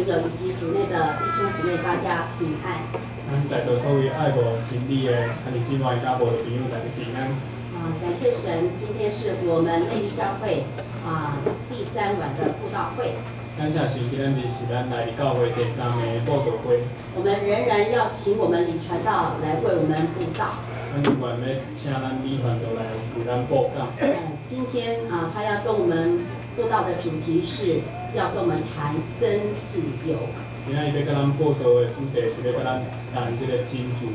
朋友以及主内的弟兄姊妹，大家平安。咱在座所有爱的，还外的朋友，大家平安。啊，感谢神，今天是我们内地教会啊第三晚的布道会。感谢神，今日是咱来教会第三个布道会。我们仍然要请我们李传道来为我们布道。请咱李传道来为咱布道。今天啊，他要跟我们布道的主题是要跟我们谈真自由。今仔日要跟咱报道的主题是要跟咱谈这个真自由。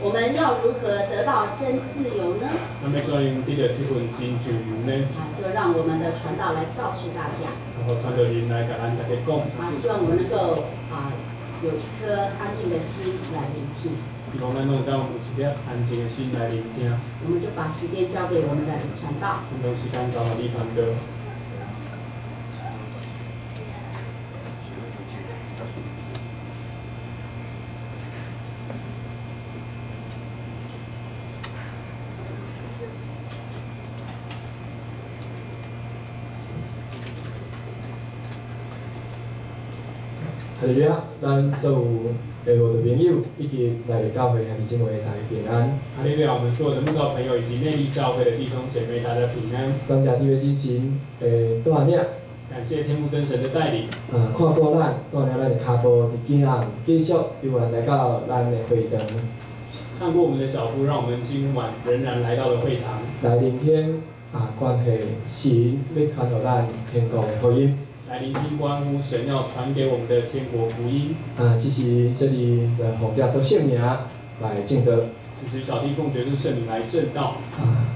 我们要如何得到真自由呢？那么怎样得到这份真自由呢？啊，就让我们的传道来告诉大家。然后传道人来跟咱大家讲。啊，希望我们能够啊有一颗安静的心来聆听。希望咱能够有一颗安静的心来聆听。我们就把时间交给我们的李传道。用时间交给李传道。大家咱所有在座的朋友以及来教会兄弟姊妹大家平安。哈利路亚！我们所有的慕道朋友以及内地教会的弟兄姐妹，大家平安。感谢天父之神，诶，带领。感谢天父真神的带领。啊，看过咱带领咱的脚步，伫今暗继续又来到咱的会堂。看过我们的脚步，让我们今晚仍然来到了会堂。来聆听啊，关系神要传给咱天国的福音。来聆听关乎神要传给我们的天国福音。啊，这是这里的奉教授圣名来正道。此时小弟奉爵是圣名来正道。啊，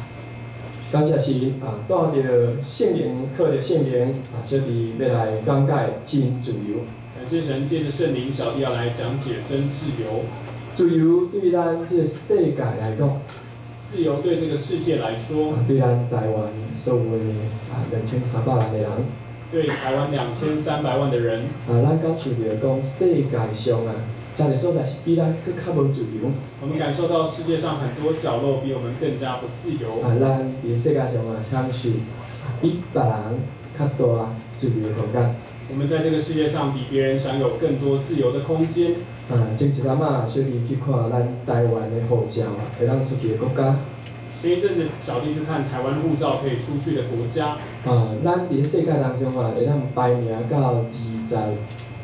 感谢神啊，带着圣灵，靠着圣灵啊，小弟要来讲解真自由。感谢神，借着圣灵，小弟要来讲解真自由。自由对咱这世界来讲，自由对这个世界来说，对咱台湾所有的啊两千三百万的人。对台湾两千三百万的人，啊，咱感受着讲世界上啊，真个所在是比咱更较无自由。我们感受到世界上很多角落比我们更加不自由。啊，咱伫世界上啊，享受比别人较大自由的空间。我们在这个世界上比别人享有更多自由的空间。啊，前一阵啊，小弟去看咱台湾的护照啊，会当出去的国家。前一阵子，小弟去看台湾护照可以出去的国家。啊，咱伫世界当中啊，会当排名到二十，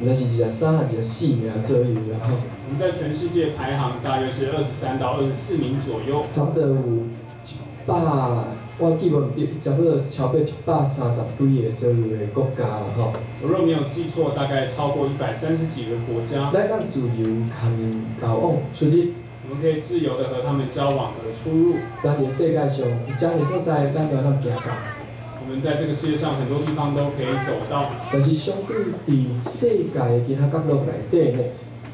毋知是二十三还是二十四名左右啦吼。我们在全世界排行大约是二十三到二十四名左右。差不多有一百，我记无对，差不多超过一百三十几个左右的国家啦吼。我若没有记错，大概超过一百三十几个国家。咱咱自由通交往出入。我们可以自由的和他们交往和出入。咱伫世界上，有遮个所在，咱都通行到。我们在这个世界上很多地方都可以走到。但是相对伫世界的其他角落内底呢？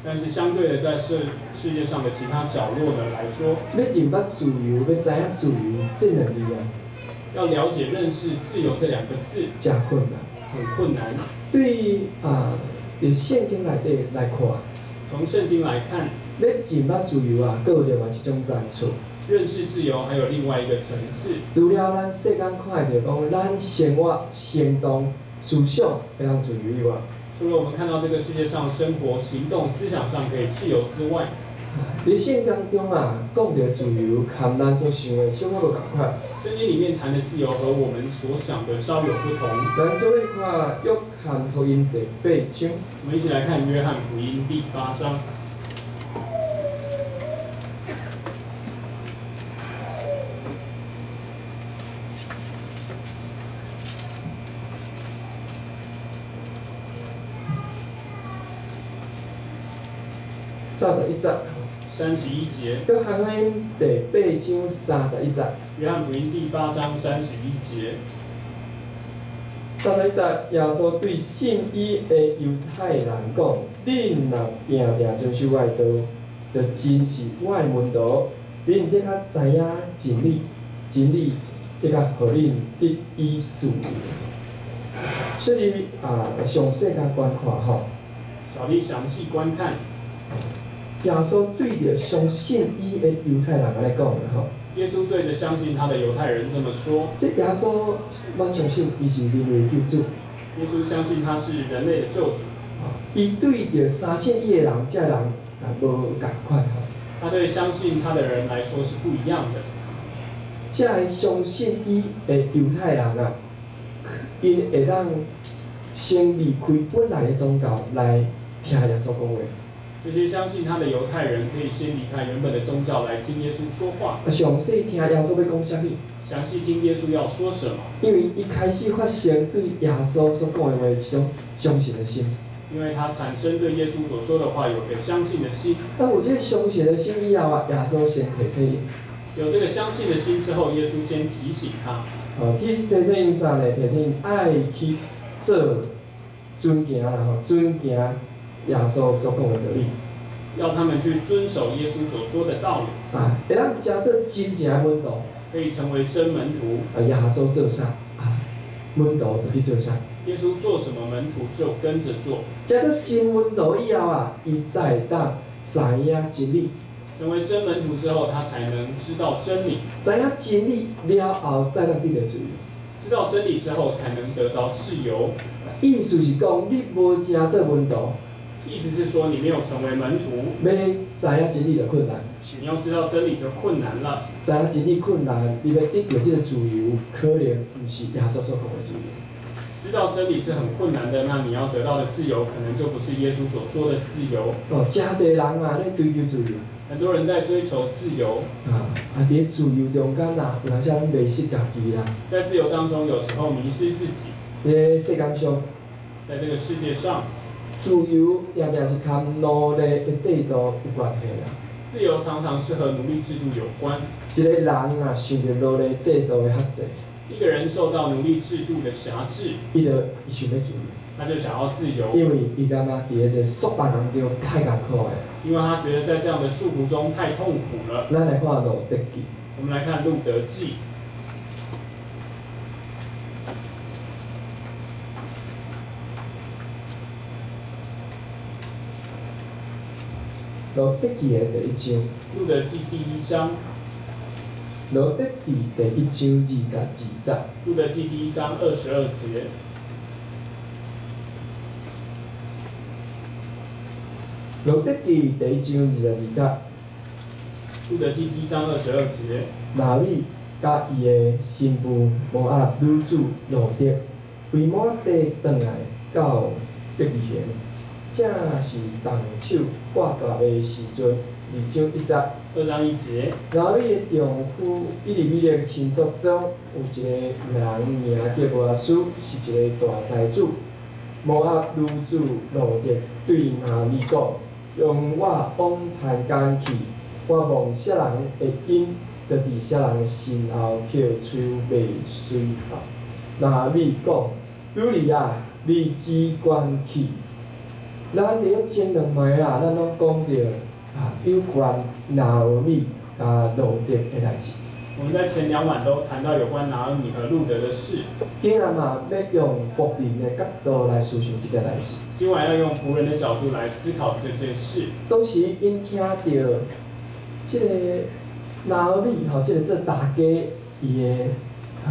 但是相对的，在世世界上的其他角落呢来说，要认捌自由，要知影自由这两字啊，要了解认识自由这两个字，真困难，很困难。对啊，伫圣经内底来看，从圣经来看。要认捌自由啊，佫有另外一种在处。认识自由还有另外一个层次。除了咱世间看到讲，咱生活、行动、思想非常自由以外，除了我们看到这个世界上生活、行动、思想上可以自由之外，你圣经当中啊，讲到自由，含咱所想的小可无共款。圣经里面谈的自由和我们所想的稍有不同。咱做一看约翰福音第八章。我们一起来看约翰福音第八章。三十一节，三十一节。约翰福音第八章三十一节。约翰福音第八章三十一节。三十一节，耶稣对信伊的犹太人讲：，恁若定定遵守我的道，就真是我的门徒。恁得较知影真理，真理得较互恁得以自由。所以啊，详细甲观看吼。小弟详细观看。耶稣对着相信伊的犹太人安尼讲的吼。耶稣对着相信他的犹太人这么说。这耶稣，我相信伊是人类救主。耶稣相信他是人类的救主。伊对着相信伊的人，这人啊无共款吼。他对相信他的人来说是不一样的。遮个相信伊的犹太人啊，因会当先离开本来的宗教来听耶稣讲话。这些相信他的犹太人可以先离开原本的宗教来听耶稣说话，啊，详细听耶稣要讲啥物，详细听耶稣要说什么，因为一开始发生对耶稣所讲的话一种相信的心。因为他产生对耶稣所说的话有个相信的心。那，有这个相信的心以后啊，耶稣先提醒伊，有这个相信的心之后，耶稣先提醒他，哦，提提醒因啥呢？提醒因爱去做尊行啦吼，尊行耶稣所讲的道理。要他们去遵守耶稣所说的道理，啊，会当真做真正的门徒，可以成为真门徒。啊，耶稣做啥，啊，门徒就去做啥。耶稣做什么，门徒就跟着做。食到真门徒以后啊，伊才会当知影真理，成为真门徒之后，他才能知道真理。知影真理了后，才能得到自由。知道真理之后，才能得着自由。意思是讲，你无正做门徒，意思是说，你没有成为门徒，要知影真理就困难。你要知道真理就困难了。知影真理困难，你要得到这个自由，可能毋是耶稣所讲的自由。知道真理是很困难的，那你要得到的自由，可能就不是耶稣所说的自由。哦，真侪人啊，咧追求自由，很多人在追求自由，啊，啊，伫自由中间啊，有当时迷失家己啦。在自由当中，有时候迷失自己。咧世界上，在这个世界上，自由定定是甲奴隶的制度有关系啦。自由常常是和奴隶制度有关。一个人啊，受着奴隶制度的限制，一个人受到奴隶制度的辖制，伊就伊想要自由，他就想要自由，因为伊感觉伫咧这束缚当中太艰苦诶。因为他觉得在这样的束缚中太痛苦了。咱来看《路德记》，我们来看《路德记》，《路德记》的第一章，《路德记》第一章，《路德记》第一章二十二节。《路德记》第一章二十二节，《路德记》第一章二十二节，《路德记》第一章二十二节，拿米甲伊的摩押女子路德，为摩地转来到伯利恒，正是动手挂大麦的时阵，二章一节。二章一节，拿米的丈夫伊利米勒亲族中有一个人名叫摩斯，是一个大财主。摩押女子路德对拿米讲：用我往田间去，我望啥人会因，就伫啥人身后捡出麦穗啊。拿米讲：女儿啊，你只管去。咱伫咧前两摆啊，咱拢讲着啊有关拿俄米甲路德的代志。我们在前两晚都谈到有关拿俄米和路德的事，今晚嘛要用仆人的角度来思想这个代志。今晚要用仆人的角度来思考这件事。当时因听到这个拿俄米吼，即、个做大家伊的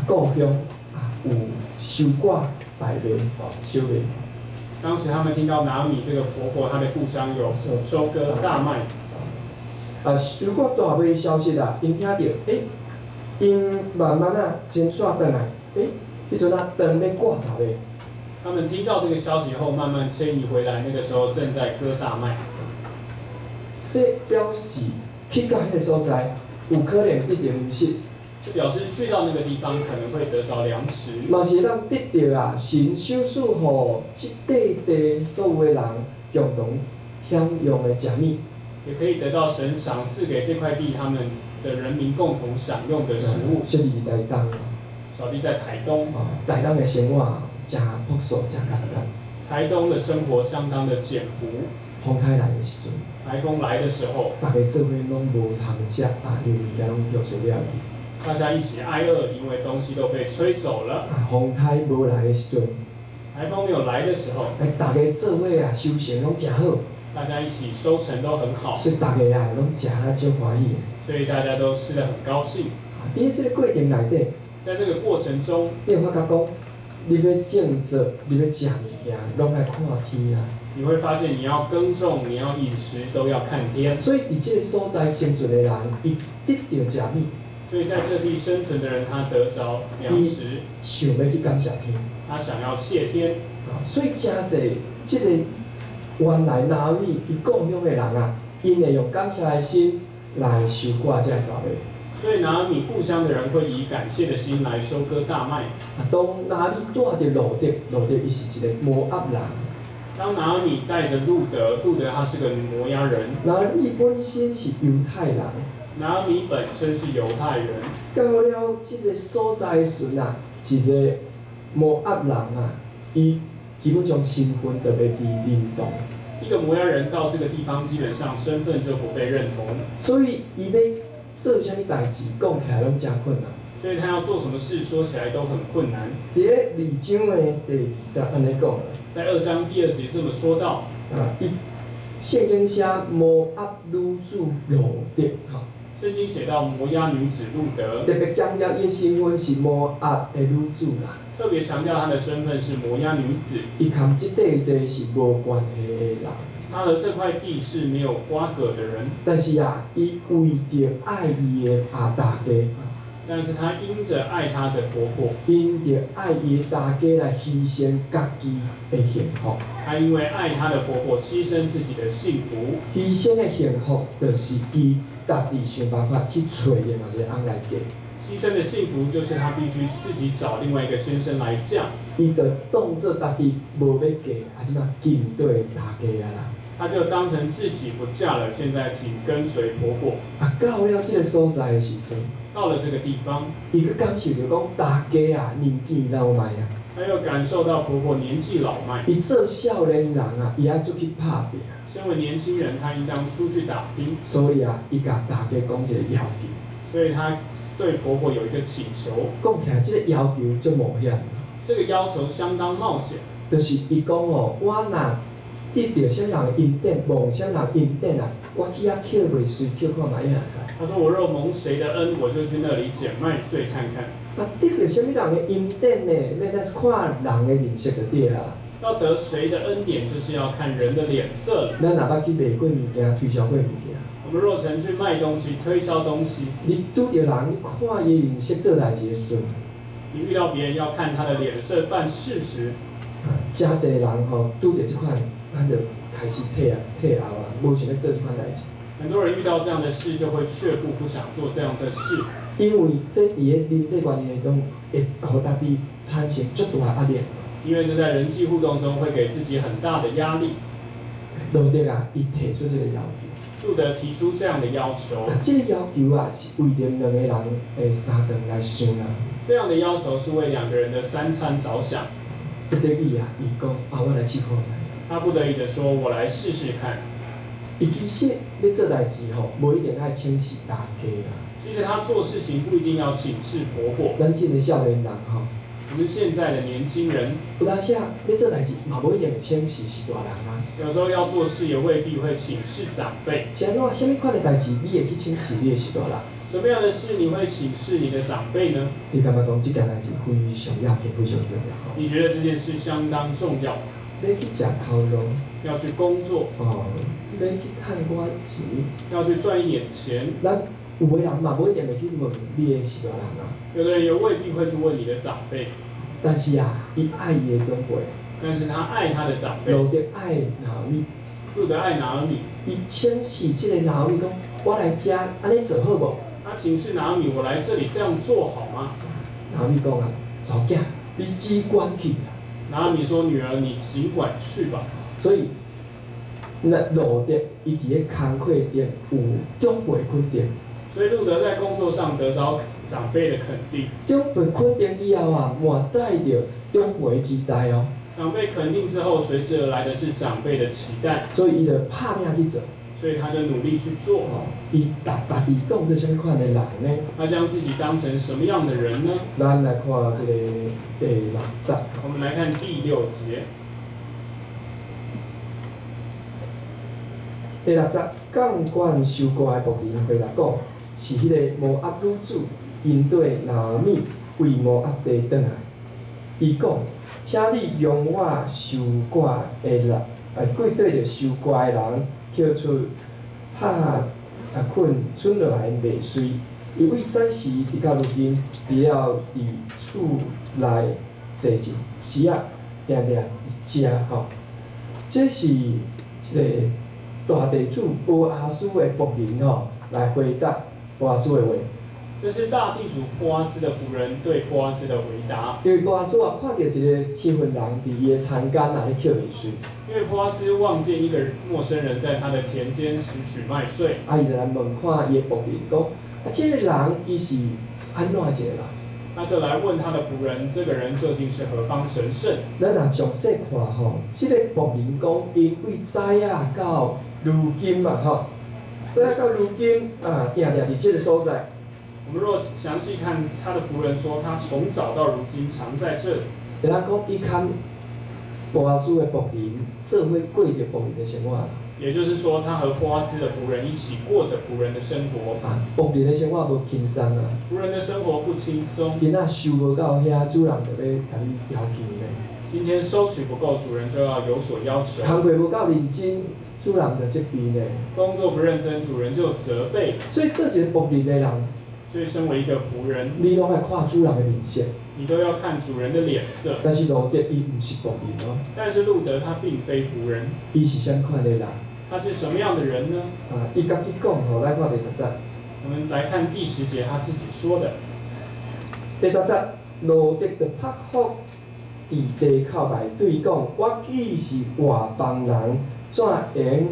故乡啊有收割大麦吼，收麦。当时他们听到拿米这个婆婆，她的故乡有收割大麦，啊，如果大麦消息啦，因听到，诶、因慢慢啊先煞转来，诶、迄阵啊，等咧挂大麦。他们听到这个消息后，慢慢迁移回来。那个时候正在割大麦，这表示去到迄个所在，有可能得到粮食，这表示去到那个地方可能会得着粮食，嘛是咱得到啊神手赐互即块地所有的人共同享用的食物。也可以得到神赏赐给这块地他们的人民共同享用的食物。这里台东小弟在台东，哦，台东的生活真朴素、真简单。台东的生活相当的简朴。风台来的时阵，台风来的时候，大家做伙拢无通食啊，因为物件拢叫做了去。大家一起挨饿，因为东西都被吹走了。啊，风台无来的时阵，台风没有来的时候，哎，大家做伙啊收成拢真好，大家一起收成都很好，所以大家啊拢食啊足欢喜的。所以大家都吃得很高兴。啊，伫这个过程内底，在这个过程中，你有发觉讲，你要种植，你要食物件，拢爱看天啊。你会发现你要耕种，你要饮食都要看天。所以伫这个所在生存的人，伊得着食物，所以在这地生存的人，他得着粮食，想要去感谢天。他想要谢天。啊，所以真侪即个原来拿米伊故乡的人啊，因会用感谢的心来收割这个大麦。所以拿米故乡的人会以感谢的心来收割大麦。啊，当拿米带着路德，路德伊是一个摩押人。当拿米带着路德，路德他是个摩押人。拿米本身是犹太人，拿米本身是犹太人。到了这个所在的时阵啊，一个摩押人啊，伊基本上身份就被被认同，一个摩押人到这个地方，基本上身份就不被认同，所以伊要做啥物代志，讲起来拢真困难。所以他要做什么事，说起来都很困难。伫咧二章的第二十安尼讲的，在二章第二节这么说到，啊，伊圣经写摩押女子路德，吼，圣经写到摩押女子路德，特别强调伊身份是摩押的女子啦，特别强调她的身份是摩押女子，伊含即块地是无关系的人。她和这块地是没有瓜葛的人，但是啊，伊为着爱伊的阿大家，但是她因着爱她的婆婆，因着爱伊的大家来牺牲家己的幸福，她因为爱她的婆婆牺牲自己的幸福，牺牲的幸福，就是伊大地想办法去找的嘛一个翁来给，牺牲的幸福就是他必须自己找另外一个先生来嫁，伊就当做家己无要嫁，还是嘛紧对大家啊啦。他就当成自己不嫁了，现在请跟随婆婆。啊，到了即个所在的时阵，到了这个地方，伊去感受着讲大家啊年纪老迈啊，他又感受到婆婆年纪老迈，伊做少年人啊，伊爱出去拍拼，身为年轻人，他应当出去打拼，所以啊，伊甲大家讲一个要求。所以他对婆婆有一个请求。讲起来，这、个要求就冒险，这个要求相当冒险，就是伊讲哦，我若得到啥人的恩典，望啥人恩典啊，我去遐捡麦穗，捡看卖啊。他说：“我若蒙谁的恩，我就去那里捡麦穗看看。啊，得到啥物人的恩典呢？那咱看人的面色就对啊。要得谁的恩典，就是要看人的脸色了。咱若捌去卖过物件，推销过物件，我们若曾去卖东西、推销东西，你拄着人，你看伊面色做代志的时阵，你遇到别人要看他的脸色办事时，啊，真侪人吼拄着即款，咱就开始退啊退后啊，无想要做即款代志。很多人遇到这样的事，就会却步，不想做这样的事，因为这伫咧人际关系中，会互家己产生足大的压力。因为这在人际互动中会给自己很大的压力。路德啊，伊提出这个要求，路德提出这样的要求啊，，这个要求啊，是为着两个人的三顿来想啊。这样的要求是为两个人的三餐着想。不得已啊，伊讲啊，我来试看看。他不得已的说：“我来试试看。伊其实要做代志吼，无一定爱请示大家啦。”其实他做事情不一定要请示婆婆，咱即个少年人吼，可是现在的年轻人有当时啊，要做代志嘛，无一定会请示是大人啊。有时候要做事也未必会请示长辈。是安怎？啥物款的代志，你会去请示你的是大人？什么样的事你会请示你的长辈呢？你感觉讲这件代志非常要紧，非常重要。你觉得这件事相当重要，要去食头路，要去工作，哦，要去趁我钱。要去赚一点钱。咱有的人嘛，无一定会去问你的是大人啊。有的人也未必会去问你的长辈，但是啊，伊爱伊的长辈，但是他爱他的长辈，有的爱哪里？有的爱拿尔米，伊请示即个哪里讲，我来遮安尼做好无？他请示哪里，我来这里这样做好吗？拿米讲啊，查囝，你只管去啦。拿尔米说：“女儿，你尽管去吧。所以，那路德伊伫咧工课顶有长辈肯定，”所以路德在工作上得着长辈的肯定，长辈肯定以后啊，我带着长辈的期待哦，长辈肯定之后，随之而来的是长辈的期待，所以伊就拍命去做。所以他就努力去做。哦，伊家家己当做啥物款的人呢？他将自己当成什么样的人呢？咱来看这个第六节。我们来看第六节，第六节，钢管收割的牧人回来讲，是迄个摩押女子因对拿米为摩押地转来。伊讲，请你容我收割的人啊，跪对着受怪的人，叫出拍啊困剩落来未遂。因为早时直到如今，除了伫厝内坐一时啊，定定食吼。这是一个大地主波阿叔的仆人吼，来回答波阿斯的话。这是大地主波阿斯的仆人对波阿斯的回答。因为波阿斯啊，看到一个七分人伫伊的田间啊咧捡米穗，因为波阿斯望见一个陌生人在他的田间拾取麦穗，啊，伊就来问看伊的仆人讲，啊，这个人伊是安怎一个人？他就来问他的仆人，这个人究竟是何方神圣？咱若详细看吼，这、个仆人讲，因为知啊到如今嘛吼，早啊到如今啊，定定伫即个所在，我们若详细看他的仆人说，他从早到如今常在这里，会当讲伊看波阿斯的仆人这会过着仆人的生活。也就是说，他和波阿斯的仆人一起过着仆人的生活。啊，仆人的生活无轻松啊，仆人的生活不轻松，今仔收无到遐，主人就要甲你要求咧。今天收取不够，主人就要有所要求；工课无够认真，主人就责备呢。工作不认真，主人就责备。所以做一个仆人的人，所以，身为一个仆人，你拢爱看主人的面色。你都要看主人的脸色。但是路德伊毋是仆人哦，但是路德他并非仆人，伊是啥款的人？他是什么样的人呢？啊，伊家己讲吼，来看第十节。我们来看第十节他自己说的。第十节，路德的拍腹伫地口内对讲：我既是外邦人，怎会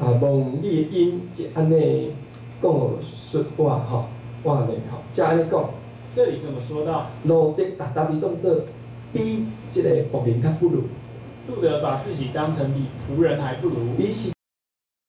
啊蒙你的因即安尼讲说我吼？我安尼吼，则安尼讲，这里怎么说到，路德达达的动作比即个仆人较不如，路德把自己当成比仆人还不如，